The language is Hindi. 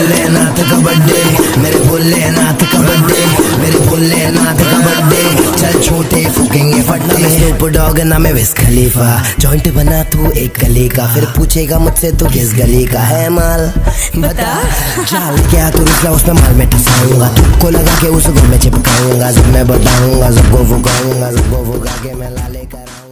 भोलेनाथ का बर्थडे। मेरे भोलेनाथ का बर्थडे। मेरे भोलेनाथ का बर्थडे। चल छोटे फूकेंगे फटना मैं स्नूप डॉग ना मैं विस खलीफा। जॉइंट बना तू एक गली का। फिर पूछेगा मुझसे तू किस गली का है माल? बता। चाल क्या तू रुसला, उसमें माल में टसाऊँगा। तुमको लगा के उसको मैं चिपकाऊँगा। जब मैं बताऊँगा सबको फुकाऊँगा सबको फुका के मैं लाले कराऊँगा।